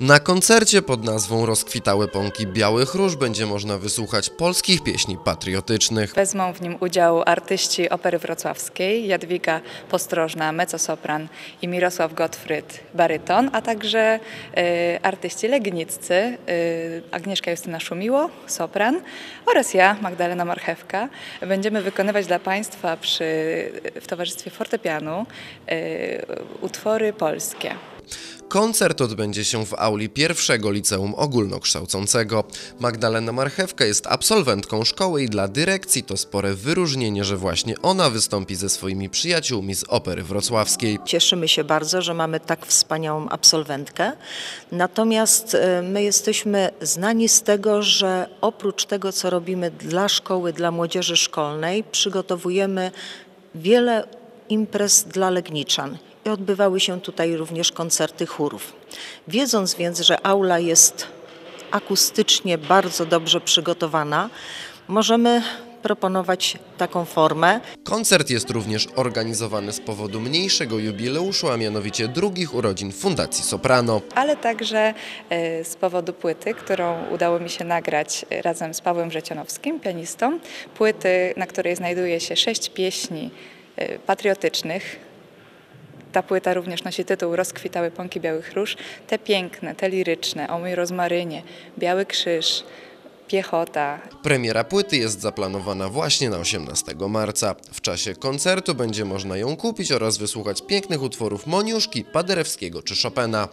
Na koncercie pod nazwą Rozkwitały Pąki Białych Róż będzie można wysłuchać polskich pieśni patriotycznych. Wezmą w nim udział artyści Opery Wrocławskiej, Jadwiga Postrożna, mezzosopran i Mirosław Gottfried, baryton, a także y, artyści legniccy, y, Agnieszka Justyna Szumiło, sopran oraz ja, Magdalena Marchewka. Będziemy wykonywać dla Państwa przy, w Towarzystwie Fortepianu y, utwory polskie. Koncert odbędzie się w auli pierwszego liceum ogólnokształcącego. Magdalena Marchewka jest absolwentką szkoły i dla dyrekcji to spore wyróżnienie, że właśnie ona wystąpi ze swoimi przyjaciółmi z Opery Wrocławskiej. Cieszymy się bardzo, że mamy tak wspaniałą absolwentkę. Natomiast e, my jesteśmy znani z tego, że oprócz tego, co robimy dla szkoły, dla młodzieży szkolnej, przygotowujemy wiele imprez dla Legniczan. I odbywały się tutaj również koncerty chórów. Wiedząc więc, że aula jest akustycznie bardzo dobrze przygotowana, możemy proponować taką formę. Koncert jest również organizowany z powodu mniejszego jubileuszu, a mianowicie drugich urodzin Fundacji Soprano. ale także e, z powodu płyty, którą udało mi się nagrać razem z Pawłem Wrzecionowskim, pianistą. Płyty, na której znajduje się sześć pieśni e, patriotycznych. Ta płyta również nosi tytuł Rozkwitały pąki białych róż. Te piękne, te liryczne, o mój rozmarynie, Biały Krzyż, Piechota, Premiera płyty jest zaplanowana właśnie na 18 marca. W czasie koncertu będzie można ją kupić oraz wysłuchać pięknych utworów Moniuszki, Paderewskiego czy Chopina.